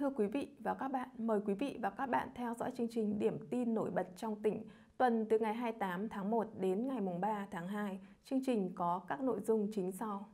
Thưa quý vị và các bạn, mời quý vị và các bạn theo dõi chương trình Điểm tin nổi bật trong tỉnh tuần từ ngày 28 tháng 1 đến ngày 3 tháng 2. Chương trình có các nội dung chính sau.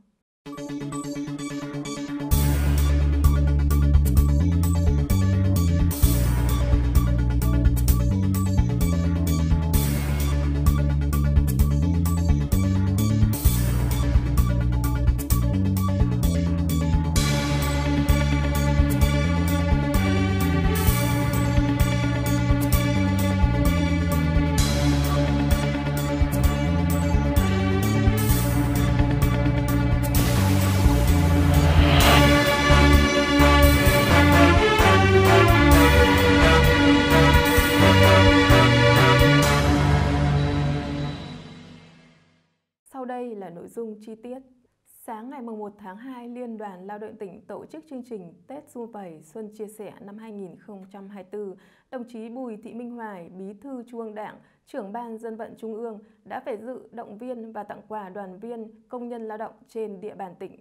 Chi tiết. Sáng ngày 1 tháng 2, Liên đoàn Lao động tỉnh tổ chức chương trình Tết Xuân Vầy Xuân Chia Sẻ năm 2024. Đồng chí Bùi Thị Minh Hoài, Bí thư Trung ương Đảng, trưởng Ban Dân vận Trung ương đã về dự động viên và tặng quà đoàn viên công nhân lao động trên địa bàn tỉnh.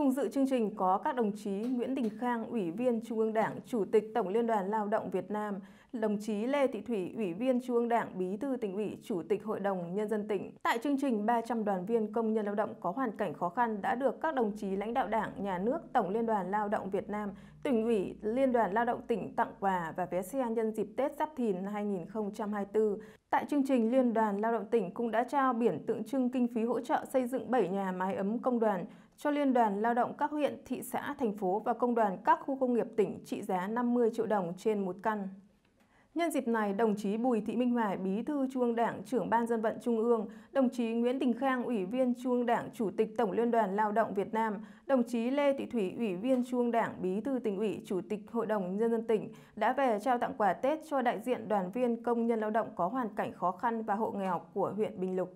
Cùng dự chương trình có các đồng chí Nguyễn Đình Khang, Ủy viên Trung ương Đảng, Chủ tịch Tổng Liên đoàn Lao động Việt Nam, đồng chí Lê Thị Thủy, Ủy viên Trung ương Đảng, Bí thư tỉnh ủy, Chủ tịch Hội đồng Nhân dân tỉnh. Tại chương trình, 300 đoàn viên công nhân lao động có hoàn cảnh khó khăn đã được các đồng chí lãnh đạo Đảng, Nhà nước, Tổng Liên đoàn Lao động Việt Nam, tỉnh ủy, Liên đoàn Lao động tỉnh tặng quà và vé xe nhân dịp Tết Giáp Thìn 2024. Tại chương trình, Liên đoàn Lao động tỉnh cũng đã trao biển tượng trưng kinh phí hỗ trợ xây dựng 7 nhà mái ấm công đoàn cho Liên đoàn Lao động các huyện, thị xã, thành phố và công đoàn các khu công nghiệp tỉnh trị giá 50 triệu đồng trên một căn. Nhân dịp này, đồng chí Bùi Thị Minh Hoài, Bí thư Trung ương Đảng, trưởng Ban Dân vận Trung ương, đồng chí Nguyễn Đình Khang, Ủy viên Trung ương Đảng, Chủ tịch Tổng Liên đoàn Lao động Việt Nam, đồng chí Lê Thị Thủy, Ủy viên Trung ương Đảng, Bí thư tỉnh ủy, Chủ tịch Hội đồng Nhân dân tỉnh đã về trao tặng quà Tết cho đại diện đoàn viên công nhân lao động có hoàn cảnh khó khăn và hộ nghèo của huyện Bình Lục.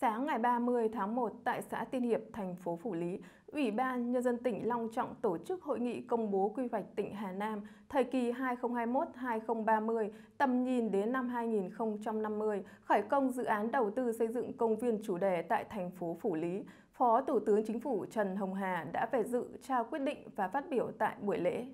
Sáng ngày 30 tháng 1 tại xã Tiên Hiệp, thành phố Phủ Lý, Ủy ban Nhân dân tỉnh long trọng tổ chức hội nghị công bố quy hoạch tỉnh Hà Nam thời kỳ 2021-2030, tầm nhìn đến năm 2050, khởi công dự án đầu tư xây dựng công viên chủ đề tại thành phố Phủ Lý. Phó Thủ tướng Chính phủ Trần Hồng Hà đã về dự trao quyết định và phát biểu tại buổi lễ.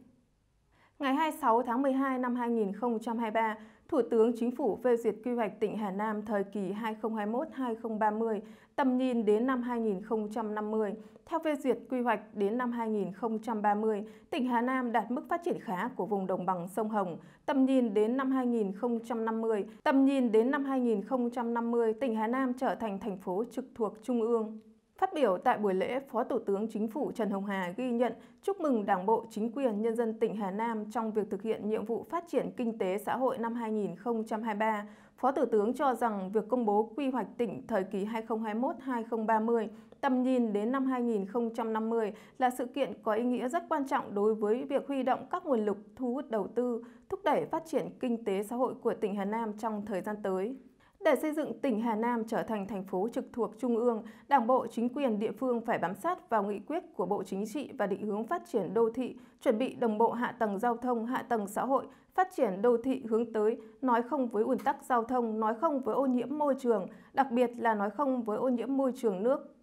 Ngày 26 tháng 12 năm 2023, Thủ tướng Chính phủ phê duyệt quy hoạch tỉnh Hà Nam thời kỳ 2021-2030, tầm nhìn đến năm 2050. Theo phê duyệt quy hoạch đến năm 2030, tỉnh Hà Nam đạt mức phát triển khá của vùng đồng bằng sông Hồng. Tầm nhìn đến năm 2050, tầm nhìn đến năm 2050, tỉnh Hà Nam trở thành thành phố trực thuộc Trung ương. Phát biểu tại buổi lễ, Phó Thủ tướng Chính phủ Trần Hồng Hà ghi nhận, chúc mừng Đảng bộ, chính quyền, nhân dân tỉnh Hà Nam trong việc thực hiện nhiệm vụ phát triển kinh tế xã hội năm 2023. Phó Thủ tướng cho rằng việc công bố quy hoạch tỉnh thời kỳ 2021-2030, tầm nhìn đến năm 2050 là sự kiện có ý nghĩa rất quan trọng đối với việc huy động các nguồn lực thu hút đầu tư, thúc đẩy phát triển kinh tế xã hội của tỉnh Hà Nam trong thời gian tới. Để xây dựng tỉnh Hà Nam trở thành thành phố trực thuộc Trung ương, Đảng bộ, chính quyền địa phương phải bám sát vào nghị quyết của Bộ Chính trị và định hướng phát triển đô thị, chuẩn bị đồng bộ hạ tầng giao thông, hạ tầng xã hội, phát triển đô thị hướng tới nói không với ủn tắc giao thông, nói không với ô nhiễm môi trường, đặc biệt là nói không với ô nhiễm môi trường nước.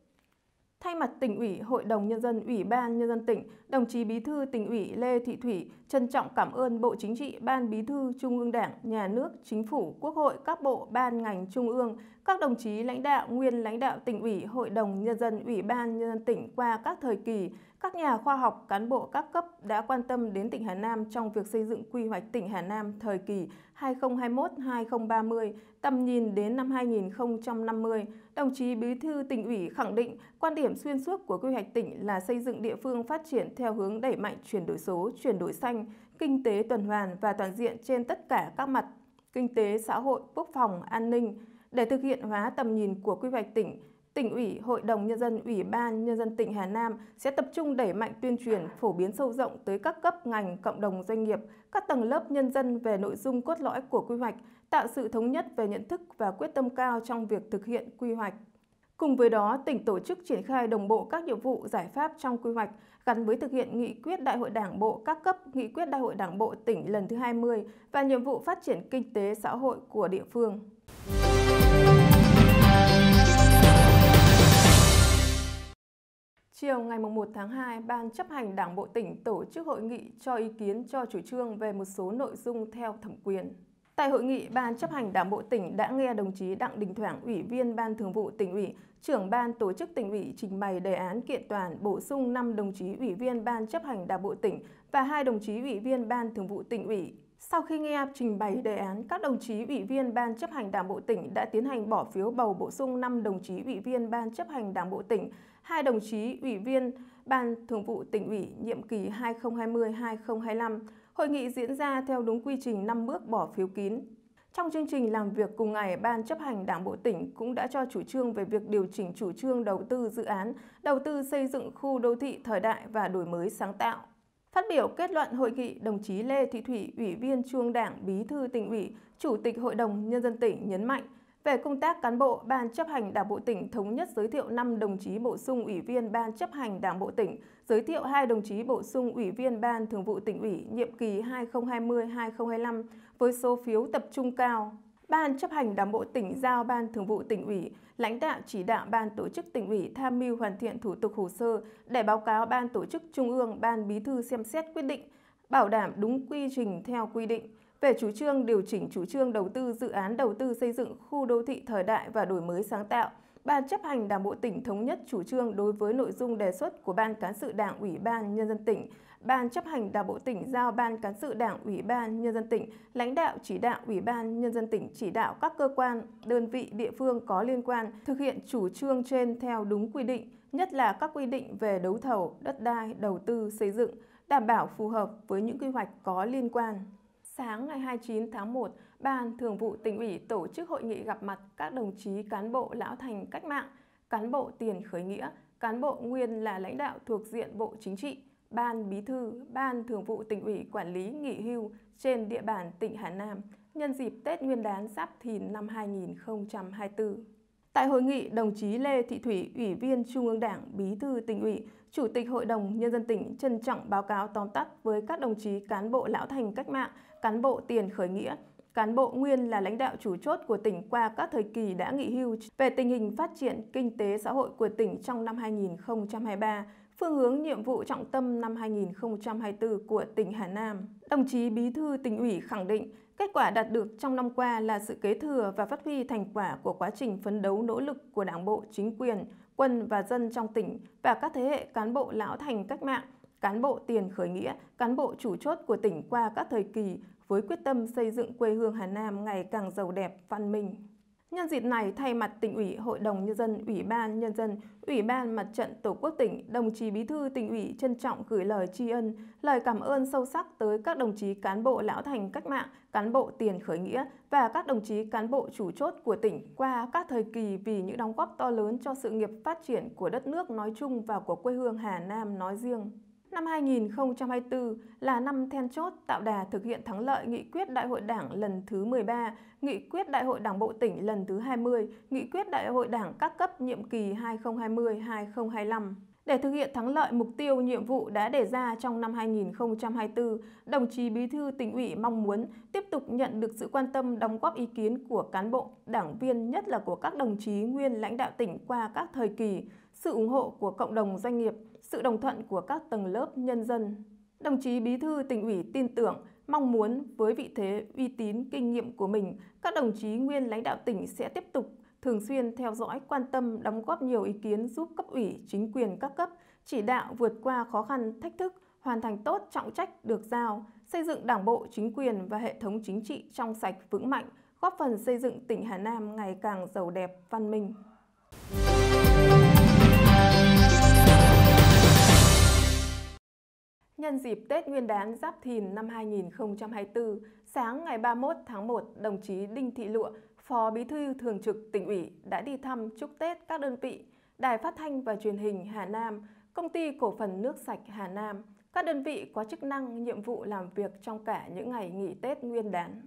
Thay mặt tỉnh ủy, Hội đồng Nhân dân, Ủy ban Nhân dân tỉnh, đồng chí Bí thư tỉnh ủy Lê Thị Thủy trân trọng cảm ơn Bộ Chính trị, Ban Bí thư Trung ương Đảng, Nhà nước, Chính phủ, Quốc hội, các bộ, ban, ngành Trung ương, các đồng chí lãnh đạo, nguyên lãnh đạo tỉnh ủy, Hội đồng Nhân dân, Ủy ban Nhân dân tỉnh qua các thời kỳ, các nhà khoa học, cán bộ các cấp đã quan tâm đến tỉnh Hà Nam trong việc xây dựng quy hoạch tỉnh Hà Nam thời kỳ 2021-2030, tầm nhìn đến năm 2050. Đồng chí Bí thư tỉnh ủy khẳng định quan điểm xuyên suốt của quy hoạch tỉnh là xây dựng địa phương phát triển theo hướng đẩy mạnh chuyển đổi số, chuyển đổi xanh, kinh tế tuần hoàn và toàn diện trên tất cả các mặt, kinh tế, xã hội, quốc phòng, an ninh. Để thực hiện hóa tầm nhìn của quy hoạch tỉnh, tỉnh ủy, hội đồng nhân dân, ủy ban nhân dân tỉnh Hà Nam sẽ tập trung đẩy mạnh tuyên truyền, phổ biến sâu rộng tới các cấp ngành, cộng đồng doanh nghiệp, các tầng lớp nhân dân về nội dung cốt lõi của quy hoạch, tạo sự thống nhất về nhận thức và quyết tâm cao trong việc thực hiện quy hoạch. Cùng với đó, tỉnh tổ chức triển khai đồng bộ các nhiệm vụ giải pháp trong quy hoạch gắn với thực hiện nghị quyết Đại hội Đảng bộ các cấp, nghị quyết Đại hội Đảng bộ tỉnh lần thứ 20 và nhiệm vụ phát triển kinh tế xã hội của địa phương. Chiều ngày 1 tháng 2, Ban chấp hành Đảng Bộ tỉnh tổ chức hội nghị cho ý kiến cho chủ trương về một số nội dung theo thẩm quyền. Tại hội nghị, Ban chấp hành Đảng Bộ tỉnh đã nghe đồng chí Đặng Đình Thoảng, Ủy viên Ban Thường vụ tỉnh ủy, trưởng Ban tổ chức tỉnh ủy trình bày đề án kiện toàn bổ sung 5 đồng chí Ủy viên Ban chấp hành Đảng Bộ tỉnh và hai đồng chí Ủy viên Ban Thường vụ tỉnh ủy. Sau khi nghe trình bày đề án, các đồng chí Ủy viên Ban chấp hành Đảng Bộ tỉnh đã tiến hành bỏ phiếu bầu bổ sung 5 đồng chí Ủy viên Ban chấp hành Đảng Bộ tỉnh, hai đồng chí Ủy viên Ban Thường vụ tỉnh ủy nhiệm kỳ 2020-2025 Hội nghị diễn ra theo đúng quy trình 5 bước bỏ phiếu kín. Trong chương trình làm việc cùng ngày, Ban chấp hành Đảng Bộ tỉnh cũng đã cho chủ trương về việc điều chỉnh chủ trương đầu tư dự án, đầu tư xây dựng khu đô thị thời đại và đổi mới sáng tạo. Phát biểu kết luận hội nghị, đồng chí Lê Thị Thủy, Ủy viên Trung Đảng, Bí thư tỉnh ủy, Chủ tịch Hội đồng Nhân dân tỉnh nhấn mạnh, về công tác cán bộ, Ban chấp hành Đảng bộ tỉnh thống nhất giới thiệu 5 đồng chí bổ sung ủy viên Ban chấp hành Đảng bộ tỉnh, giới thiệu 2 đồng chí bổ sung ủy viên Ban thường vụ tỉnh ủy nhiệm kỳ 2020-2025 với số phiếu tập trung cao. Ban chấp hành Đảng bộ tỉnh giao Ban thường vụ tỉnh ủy, lãnh đạo chỉ đạo Ban tổ chức tỉnh ủy tham mưu hoàn thiện thủ tục hồ sơ để báo cáo Ban tổ chức Trung ương, Ban bí thư xem xét quyết định, bảo đảm đúng quy trình theo quy định về chủ trương điều chỉnh chủ trương đầu tư dự án đầu tư xây dựng khu đô thị thời đại và đổi mới sáng tạo, Ban chấp hành Đảng bộ tỉnh thống nhất chủ trương đối với nội dung đề xuất của Ban cán sự Đảng Ủy ban Nhân dân tỉnh. Ban chấp hành Đảng bộ tỉnh giao Ban cán sự Đảng Ủy ban Nhân dân tỉnh, lãnh đạo chỉ đạo Ủy ban Nhân dân tỉnh chỉ đạo các cơ quan, đơn vị địa phương có liên quan thực hiện chủ trương trên theo đúng quy định, nhất là các quy định về đấu thầu, đất đai, đầu tư, xây dựng, đảm bảo phù hợp với những quy hoạch có liên quan. Sáng ngày 29 tháng 1, Ban Thường vụ tỉnh ủy tổ chức hội nghị gặp mặt các đồng chí cán bộ lão thành cách mạng, cán bộ tiền khởi nghĩa, cán bộ nguyên là lãnh đạo thuộc diện Bộ Chính trị, Ban Bí thư, Ban Thường vụ tỉnh ủy quản lý nghỉ hưu trên địa bàn tỉnh Hà Nam nhân dịp Tết Nguyên đán Giáp Thìn năm 2024. Tại hội nghị, đồng chí Lê Thị Thủy, Ủy viên Trung ương Đảng, Bí thư tỉnh ủy, Chủ tịch Hội đồng Nhân dân tỉnh trân trọng báo cáo tóm tắt với các đồng chí cán bộ lão thành cách mạng, cán bộ tiền khởi nghĩa, cán bộ nguyên là lãnh đạo chủ chốt của tỉnh qua các thời kỳ đã nghỉ hưu về tình hình phát triển kinh tế xã hội của tỉnh trong năm 2023, phương hướng nhiệm vụ trọng tâm năm 2024 của tỉnh Hà Nam. Đồng chí Bí thư tỉnh ủy khẳng định Kết quả đạt được trong năm qua là sự kế thừa và phát huy thành quả của quá trình phấn đấu nỗ lực của Đảng bộ, chính quyền, quân và dân trong tỉnh và các thế hệ cán bộ lão thành cách mạng, cán bộ tiền khởi nghĩa, cán bộ chủ chốt của tỉnh qua các thời kỳ với quyết tâm xây dựng quê hương Hà Nam ngày càng giàu đẹp, văn minh. Nhân dịp này, thay mặt tỉnh ủy, Hội đồng Nhân dân, Ủy ban Nhân dân, Ủy ban Mặt trận Tổ quốc tỉnh, đồng chí Bí thư tỉnh ủy trân trọng gửi lời tri ân, lời cảm ơn sâu sắc tới các đồng chí cán bộ lão thành cách mạng, cán bộ tiền khởi nghĩa và các đồng chí cán bộ chủ chốt của tỉnh qua các thời kỳ vì những đóng góp to lớn cho sự nghiệp phát triển của đất nước nói chung và của quê hương Hà Nam nói riêng. Năm 2024 là năm then chốt tạo đà thực hiện thắng lợi nghị quyết Đại hội Đảng lần thứ 13, nghị quyết Đại hội Đảng Bộ tỉnh lần thứ 20, nghị quyết Đại hội Đảng các cấp nhiệm kỳ 2020-2025. Để thực hiện thắng lợi mục tiêu nhiệm vụ đã đề ra trong năm 2024, đồng chí Bí thư tỉnh ủy mong muốn tiếp tục nhận được sự quan tâm đóng góp ý kiến của cán bộ, đảng viên, nhất là của các đồng chí nguyên lãnh đạo tỉnh qua các thời kỳ, sự ủng hộ của cộng đồng doanh nghiệp, sự đồng thuận của các tầng lớp nhân dân. Đồng chí Bí thư tỉnh ủy tin tưởng, mong muốn với vị thế uy tín, kinh nghiệm của mình, các đồng chí nguyên lãnh đạo tỉnh sẽ tiếp tục thường xuyên theo dõi, quan tâm, đóng góp nhiều ý kiến giúp cấp ủy, chính quyền các cấp chỉ đạo vượt qua khó khăn, thách thức, hoàn thành tốt trọng trách được giao, xây dựng đảng bộ, chính quyền và hệ thống chính trị trong sạch vững mạnh, góp phần xây dựng tỉnh Hà Nam ngày càng giàu đẹp, văn minh. Nhân dịp Tết Nguyên đán Giáp Thìn năm 2024, sáng ngày 31 tháng 1, đồng chí Đinh Thị Lụa, Phó Bí thư Thường trực tỉnh ủy đã đi thăm chúc Tết các đơn vị, Đài Phát thanh và Truyền hình Hà Nam, Công ty Cổ phần Nước sạch Hà Nam, các đơn vị có chức năng, nhiệm vụ làm việc trong cả những ngày nghỉ Tết Nguyên đán.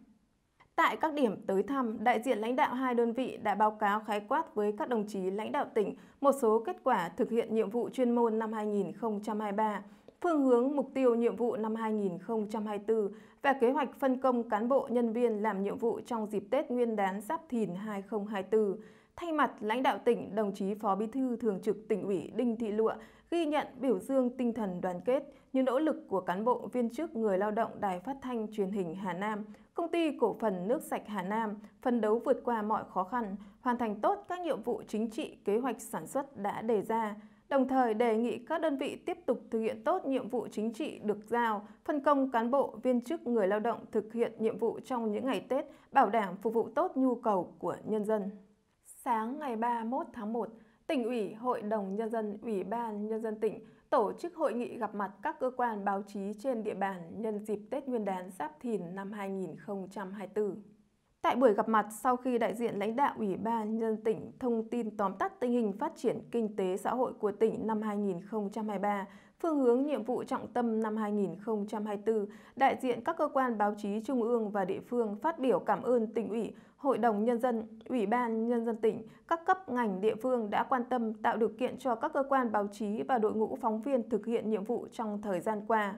Tại các điểm tới thăm, đại diện lãnh đạo hai đơn vị đã báo cáo khái quát với các đồng chí lãnh đạo tỉnh một số kết quả thực hiện nhiệm vụ chuyên môn năm 2023 phương hướng mục tiêu nhiệm vụ năm 2024 và kế hoạch phân công cán bộ nhân viên làm nhiệm vụ trong dịp Tết Nguyên đán Giáp Thìn 2024. Thay mặt lãnh đạo tỉnh, đồng chí Phó Bí thư Thường trực tỉnh ủy Đinh Thị Lụa ghi nhận biểu dương tinh thần đoàn kết, những nỗ lực của cán bộ viên chức người lao động Đài Phát thanh Truyền hình Hà Nam, Công ty Cổ phần Nước sạch Hà Nam phân đấu vượt qua mọi khó khăn, hoàn thành tốt các nhiệm vụ chính trị kế hoạch sản xuất đã đề ra, đồng thời đề nghị các đơn vị tiếp tục thực hiện tốt nhiệm vụ chính trị được giao, phân công cán bộ, viên chức, người lao động thực hiện nhiệm vụ trong những ngày Tết, bảo đảm phục vụ tốt nhu cầu của nhân dân. Sáng ngày 31 tháng 1, tỉnh ủy, Hội đồng Nhân dân, Ủy ban Nhân dân tỉnh tổ chức hội nghị gặp mặt các cơ quan báo chí trên địa bàn nhân dịp Tết Nguyên đán Giáp Thìn năm 2024. Tại buổi gặp mặt, sau khi đại diện lãnh đạo Ủy ban Nhân tỉnh thông tin tóm tắt tình hình phát triển kinh tế xã hội của tỉnh năm 2023, phương hướng nhiệm vụ trọng tâm năm 2024, đại diện các cơ quan báo chí trung ương và địa phương phát biểu cảm ơn tỉnh ủy, Hội đồng Nhân dân, Ủy ban Nhân dân tỉnh, các cấp ngành địa phương đã quan tâm tạo điều kiện cho các cơ quan báo chí và đội ngũ phóng viên thực hiện nhiệm vụ trong thời gian qua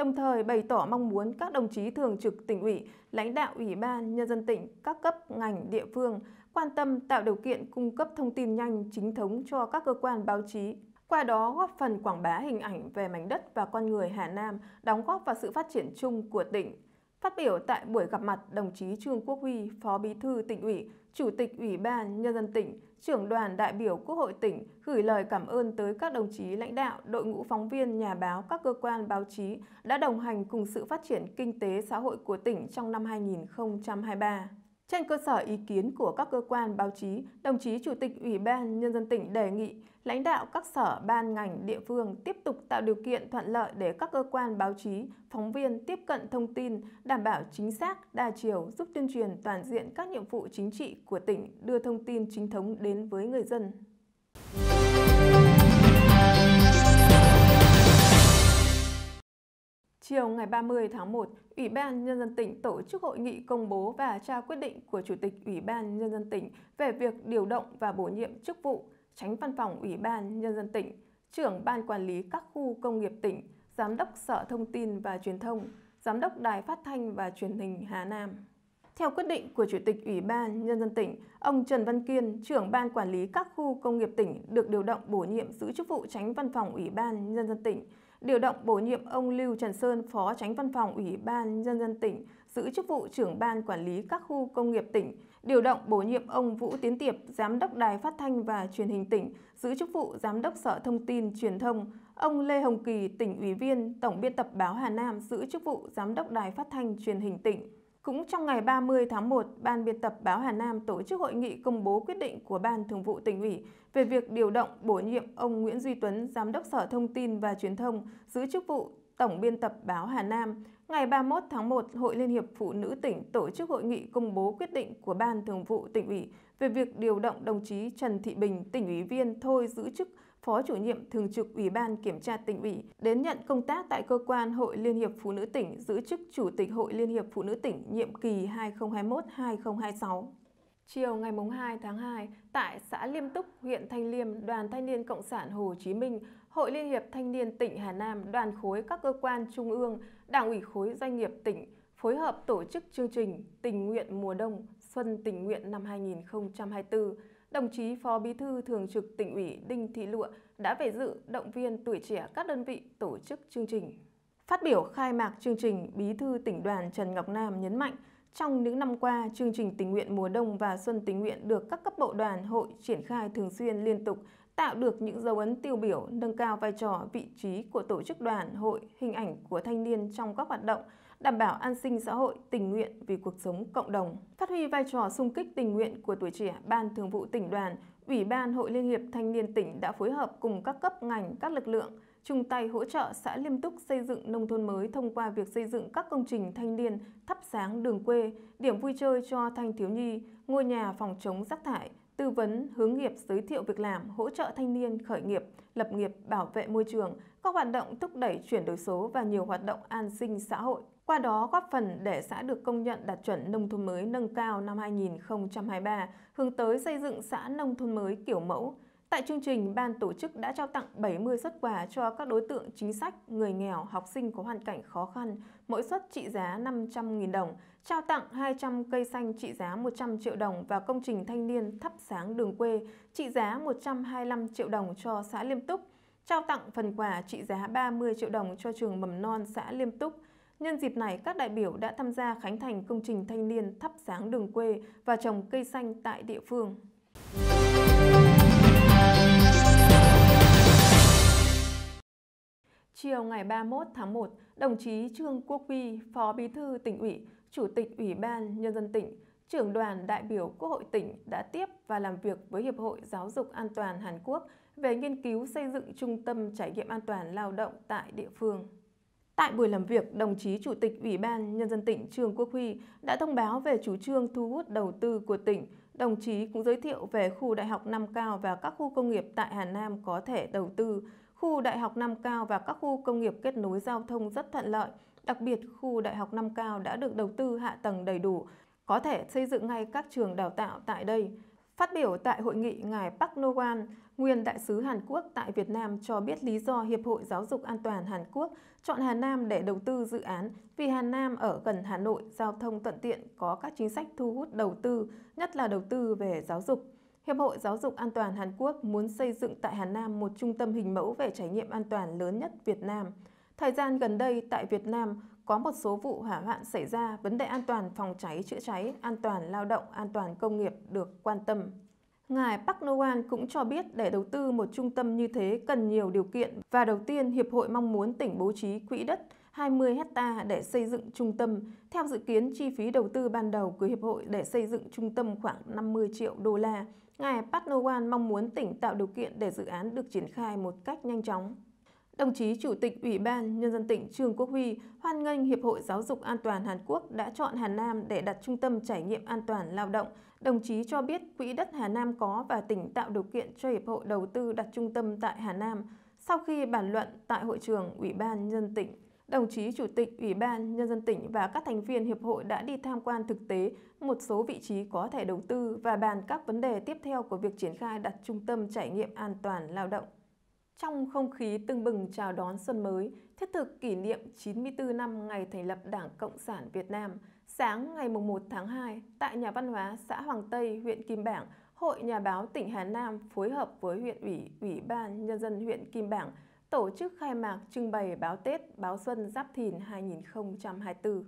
đồng thời bày tỏ mong muốn các đồng chí thường trực tỉnh ủy, lãnh đạo Ủy ban Nhân dân tỉnh, các cấp ngành địa phương quan tâm tạo điều kiện cung cấp thông tin nhanh chính thống cho các cơ quan báo chí, qua đó góp phần quảng bá hình ảnh về mảnh đất và con người Hà Nam, đóng góp vào sự phát triển chung của tỉnh. Phát biểu tại buổi gặp mặt, đồng chí Trương Quốc Huy, Phó Bí thư tỉnh ủy, Chủ tịch Ủy ban Nhân dân tỉnh, trưởng đoàn đại biểu Quốc hội tỉnh gửi lời cảm ơn tới các đồng chí lãnh đạo, đội ngũ phóng viên, nhà báo, các cơ quan báo chí đã đồng hành cùng sự phát triển kinh tế xã hội của tỉnh trong năm 2023. Trên cơ sở ý kiến của các cơ quan báo chí, đồng chí Chủ tịch Ủy ban Nhân dân tỉnh đề nghị lãnh đạo các sở ban ngành địa phương tiếp tục tạo điều kiện thuận lợi để các cơ quan báo chí, phóng viên tiếp cận thông tin, đảm bảo chính xác, đa chiều, giúp tuyên truyền toàn diện các nhiệm vụ chính trị của tỉnh, đưa thông tin chính thống đến với người dân. Chiều ngày 30 tháng 1, Ủy ban Nhân dân tỉnh tổ chức hội nghị công bố và trao quyết định của Chủ tịch Ủy ban Nhân dân tỉnh về việc điều động và bổ nhiệm chức vụ Tránh Văn phòng Ủy ban Nhân dân tỉnh, trưởng Ban Quản lý các khu công nghiệp tỉnh, Giám đốc Sở Thông tin và Truyền thông, Giám đốc Đài Phát thanh và Truyền hình Hà Nam. Theo quyết định của Chủ tịch Ủy ban Nhân dân tỉnh, ông Trần Văn Kiên, trưởng Ban Quản lý các khu công nghiệp tỉnh được điều động bổ nhiệm giữ chức vụ tránh văn phòng Ủy ban Nhân dân tỉnh, điều động bổ nhiệm ông Lưu Trần Sơn, Phó Tránh Văn phòng Ủy ban Nhân dân tỉnh, giữ chức vụ trưởng ban quản lý các khu công nghiệp tỉnh, điều động bổ nhiệm ông Vũ Tiến Tiệp, Giám đốc Đài Phát thanh và Truyền hình tỉnh, giữ chức vụ Giám đốc Sở Thông tin Truyền thông, ông Lê Hồng Kỳ, tỉnh ủy viên, Tổng biên tập báo Hà Nam, giữ chức vụ Giám đốc Đài Phát thanh Truyền hình tỉnh. Cũng trong ngày 30 tháng 1, Ban biên tập báo Hà Nam tổ chức hội nghị công bố quyết định của Ban Thường vụ tỉnh ủy về việc điều động bổ nhiệm ông Nguyễn Duy Tuấn, Giám đốc Sở Thông tin và Truyền thông, giữ chức vụ Tổng biên tập báo Hà Nam. Ngày 31 tháng 1, Hội Liên hiệp Phụ nữ tỉnh tổ chức hội nghị công bố quyết định của Ban Thường vụ tỉnh ủy về việc điều động đồng chí Trần Thị Bình, tỉnh ủy viên thôi giữ chức Phó chủ nhiệm thường trực Ủy ban Kiểm tra tỉnh ủy, đến nhận công tác tại cơ quan Hội Liên hiệp Phụ nữ tỉnh giữ chức Chủ tịch Hội Liên hiệp Phụ nữ tỉnh nhiệm kỳ 2021-2026. Chiều ngày 2 tháng 2, tại xã Liêm Túc, huyện Thanh Liêm, Đoàn Thanh niên Cộng sản Hồ Chí Minh, Hội Liên hiệp Thanh niên tỉnh Hà Nam, đoàn khối các cơ quan trung ương, đảng ủy khối doanh nghiệp tỉnh phối hợp tổ chức chương trình Tình nguyện mùa đông Xuân tình nguyện năm 2024 đồng chí Phó Bí thư Thường trực tỉnh ủy Đinh Thị Lụa đã về dự động viên tuổi trẻ các đơn vị tổ chức chương trình. Phát biểu khai mạc chương trình, Bí thư tỉnh đoàn Trần Ngọc Nam nhấn mạnh, trong những năm qua, chương trình tình nguyện mùa đông và xuân tình nguyện được các cấp bộ đoàn hội triển khai thường xuyên liên tục, tạo được những dấu ấn tiêu biểu, nâng cao vai trò, vị trí của tổ chức đoàn, hội, hình ảnh của thanh niên trong các hoạt động, đảm bảo an sinh xã hội, tình nguyện vì cuộc sống cộng đồng. Phát huy vai trò sung kích tình nguyện của tuổi trẻ, Ban Thường vụ tỉnh đoàn, Ủy ban Hội Liên hiệp Thanh niên tỉnh đã phối hợp cùng các cấp ngành, các lực lượng chung tay hỗ trợ xã Liêm Túc xây dựng nông thôn mới thông qua việc xây dựng các công trình thanh niên, thắp sáng đường quê, điểm vui chơi cho thanh thiếu nhi, ngôi nhà phòng chống rác thải, tư vấn, hướng nghiệp, giới thiệu việc làm, hỗ trợ thanh niên khởi nghiệp, lập nghiệp, bảo vệ môi trường, các hoạt động thúc đẩy chuyển đổi số và nhiều hoạt động an sinh xã hội. Qua đó góp phần để xã được công nhận đạt chuẩn nông thôn mới nâng cao năm 2023, hướng tới xây dựng xã nông thôn mới kiểu mẫu. Tại chương trình, ban tổ chức đã trao tặng 70 xuất quà cho các đối tượng chính sách, người nghèo, học sinh có hoàn cảnh khó khăn, mỗi suất trị giá 500.000 đồng, trao tặng 200 cây xanh trị giá 100 triệu đồng và công trình thanh niên thắp sáng đường quê trị giá 125 triệu đồng cho xã Liêm Túc, trao tặng phần quà trị giá 30 triệu đồng cho trường mầm non xã Liêm Túc. Nhân dịp này, các đại biểu đã tham gia khánh thành công trình thanh niên thắp sáng đường quê và trồng cây xanh tại địa phương. Chiều ngày 31 tháng 1, đồng chí Trương Quốc Huy, Phó Bí thư tỉnh ủy, Chủ tịch Ủy ban Nhân dân tỉnh, trưởng đoàn đại biểu Quốc hội tỉnh đã tiếp và làm việc với Hiệp hội Giáo dục An toàn Hàn Quốc về nghiên cứu xây dựng trung tâm trải nghiệm an toàn lao động tại địa phương. Tại buổi làm việc, đồng chí Chủ tịch Ủy ban Nhân dân tỉnh Trương Quốc Huy đã thông báo về chủ trương thu hút đầu tư của tỉnh. Đồng chí cũng giới thiệu về khu đại học Nam Cao và các khu công nghiệp tại Hà Nam có thể đầu tư. Khu đại học Nam Cao và các khu công nghiệp kết nối giao thông rất thuận lợi. Đặc biệt, khu đại học Nam Cao đã được đầu tư hạ tầng đầy đủ, có thể xây dựng ngay các trường đào tạo tại đây. Phát biểu tại hội nghị, Ngài Park Noan, nguyên đại sứ Hàn Quốc tại Việt Nam cho biết lý do Hiệp hội Giáo dục An toàn Hàn Quốc chọn Hà Nam để đầu tư dự án vì Hà Nam ở gần Hà Nội, giao thông thuận tiện, có các chính sách thu hút đầu tư, nhất là đầu tư về giáo dục. Hiệp hội Giáo dục An toàn Hàn Quốc muốn xây dựng tại Hà Nam một trung tâm hình mẫu về trải nghiệm an toàn lớn nhất Việt Nam. Thời gian gần đây tại Việt Nam có một số vụ hỏa hoạn xảy ra, vấn đề an toàn phòng cháy chữa cháy, an toàn lao động, an toàn công nghiệp được quan tâm. Ngài Park Noan cũng cho biết để đầu tư một trung tâm như thế cần nhiều điều kiện và đầu tiên Hiệp hội mong muốn tỉnh bố trí quỹ đất 20 hecta để xây dựng trung tâm. Theo dự kiến, chi phí đầu tư ban đầu của Hiệp hội để xây dựng trung tâm khoảng 50 triệu đô la. Ngài Park mong muốn tỉnh tạo điều kiện để dự án được triển khai một cách nhanh chóng. Đồng chí Chủ tịch Ủy ban Nhân dân tỉnh Trương Quốc Huy hoan nghênh Hiệp hội Giáo dục An toàn Hàn Quốc đã chọn Hà Nam để đặt trung tâm trải nghiệm an toàn lao động. Đồng chí cho biết quỹ đất Hà Nam có và tỉnh tạo điều kiện cho Hiệp hội đầu tư đặt trung tâm tại Hà Nam. Sau khi bàn luận tại hội trường Ủy ban Nhân dân tỉnh, đồng chí Chủ tịch Ủy ban Nhân dân tỉnh và các thành viên Hiệp hội đã đi tham quan thực tế một số vị trí có thể đầu tư và bàn các vấn đề tiếp theo của việc triển khai đặt trung tâm trải nghiệm an toàn lao động. Trong không khí tưng bừng chào đón xuân mới, thiết thực kỷ niệm 94 năm ngày thành lập Đảng Cộng sản Việt Nam, sáng ngày 1 tháng 2, tại Nhà văn hóa xã Hoàng Tây, huyện Kim Bảng, Hội Nhà báo tỉnh Hà Nam phối hợp với huyện ủy, Ủy ban Nhân dân huyện Kim Bảng tổ chức khai mạc trưng bày báo Tết, báo Xuân Giáp Thìn 2024.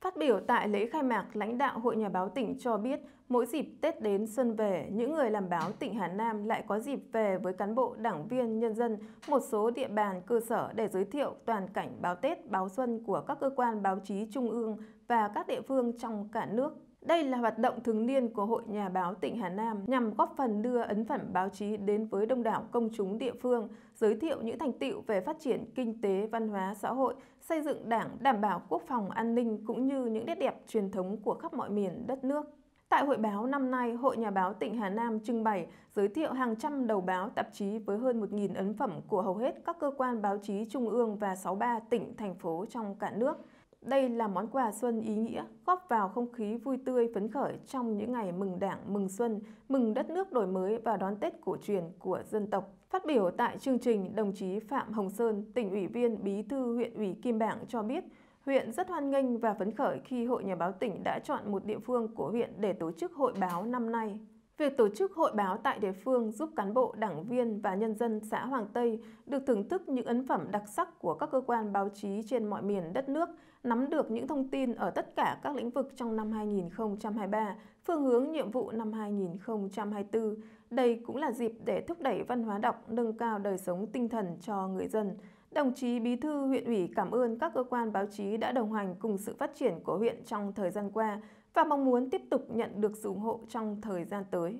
Phát biểu tại lễ khai mạc, lãnh đạo Hội Nhà báo tỉnh cho biết mỗi dịp Tết đến xuân về, những người làm báo tỉnh Hà Nam lại có dịp về với cán bộ, đảng viên, nhân dân một số địa bàn cơ sở để giới thiệu toàn cảnh báo Tết, báo xuân của các cơ quan báo chí trung ương và các địa phương trong cả nước. Đây là hoạt động thường niên của Hội Nhà báo tỉnh Hà Nam nhằm góp phần đưa ấn phẩm báo chí đến với đông đảo công chúng địa phương, giới thiệu những thành tựu về phát triển kinh tế, văn hóa, xã hội, xây dựng đảng, đảm bảo quốc phòng an ninh cũng như những nét đẹp truyền thống của khắp mọi miền đất nước. Tại hội báo năm nay, Hội Nhà báo tỉnh Hà Nam trưng bày giới thiệu hàng trăm đầu báo tạp chí với hơn 1.000 ấn phẩm của hầu hết các cơ quan báo chí trung ương và 63 tỉnh, thành phố trong cả nước. Đây là món quà xuân ý nghĩa, góp vào không khí vui tươi phấn khởi trong những ngày mừng đảng, mừng xuân, mừng đất nước đổi mới và đón Tết cổ truyền của dân tộc. Phát biểu tại chương trình, đồng chí Phạm Hồng Sơn, tỉnh ủy viên bí thư huyện ủy Kim Bảng cho biết, huyện rất hoan nghênh và phấn khởi khi Hội Nhà báo tỉnh đã chọn một địa phương của huyện để tổ chức hội báo năm nay. Việc tổ chức hội báo tại địa phương giúp cán bộ, đảng viên và nhân dân xã Hoàng Tây được thưởng thức những ấn phẩm đặc sắc của các cơ quan báo chí trên mọi miền đất nước, nắm được những thông tin ở tất cả các lĩnh vực trong năm 2023, phương hướng nhiệm vụ năm 2024. Đây cũng là dịp để thúc đẩy văn hóa đọc, nâng cao đời sống tinh thần cho người dân. Đồng chí Bí thư huyện ủy cảm ơn các cơ quan báo chí đã đồng hành cùng sự phát triển của huyện trong thời gian qua và mong muốn tiếp tục nhận được sự ủng hộ trong thời gian tới.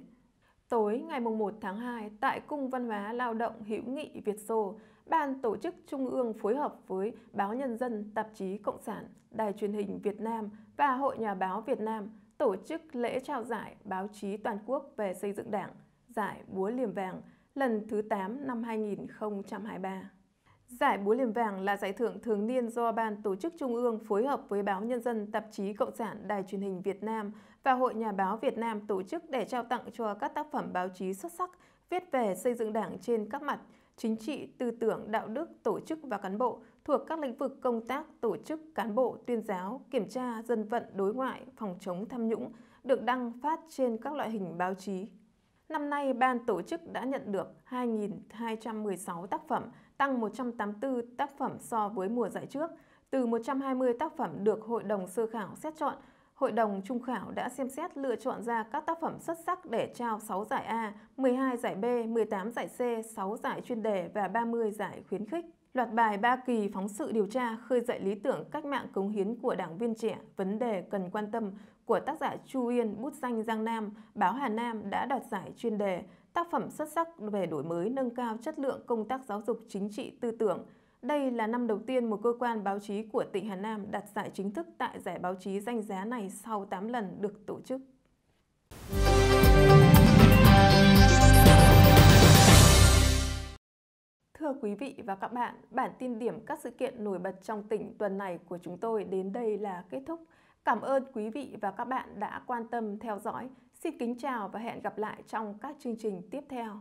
Tối ngày 1 tháng 2, tại Cung Văn hóa Lao động hữu nghị Việt Xô, Ban Tổ chức Trung ương phối hợp với Báo Nhân dân, Tạp chí Cộng sản, Đài truyền hình Việt Nam và Hội Nhà báo Việt Nam tổ chức lễ trao giải báo chí toàn quốc về xây dựng đảng, giải Búa Liềm Vàng lần thứ 8 năm 2023. Giải Búa Liềm Vàng là giải thưởng thường niên do Ban Tổ chức Trung ương phối hợp với Báo Nhân dân, Tạp chí Cộng sản, Đài truyền hình Việt Nam và Hội Nhà báo Việt Nam tổ chức để trao tặng cho các tác phẩm báo chí xuất sắc viết về xây dựng đảng trên các mặt chính trị, tư tưởng, đạo đức, tổ chức và cán bộ, thuộc các lĩnh vực công tác, tổ chức, cán bộ, tuyên giáo, kiểm tra, dân vận, đối ngoại, phòng chống tham nhũng được đăng phát trên các loại hình báo chí. Năm nay, ban tổ chức đã nhận được 2.216 tác phẩm, tăng 184 tác phẩm so với mùa giải trước. Từ 120 tác phẩm được Hội đồng sơ khảo xét chọn, Hội đồng trung khảo đã xem xét lựa chọn ra các tác phẩm xuất sắc để trao 6 giải A, 12 giải B, 18 giải C, 6 giải chuyên đề và 30 giải khuyến khích. Loạt bài ba kỳ phóng sự điều tra khơi dậy lý tưởng cách mạng cống hiến của đảng viên trẻ, vấn đề cần quan tâm của tác giả Chu Yên, bút danh Giang Nam, báo Hà Nam đã đoạt giải chuyên đề tác phẩm xuất sắc về đổi mới nâng cao chất lượng công tác giáo dục chính trị tư tưởng. Đây là năm đầu tiên một cơ quan báo chí của tỉnh Hà Nam đạt giải chính thức tại giải báo chí danh giá này sau 8 lần được tổ chức. Thưa quý vị và các bạn, bản tin điểm các sự kiện nổi bật trong tỉnh tuần này của chúng tôi đến đây là kết thúc. Cảm ơn quý vị và các bạn đã quan tâm theo dõi. Xin kính chào và hẹn gặp lại trong các chương trình tiếp theo.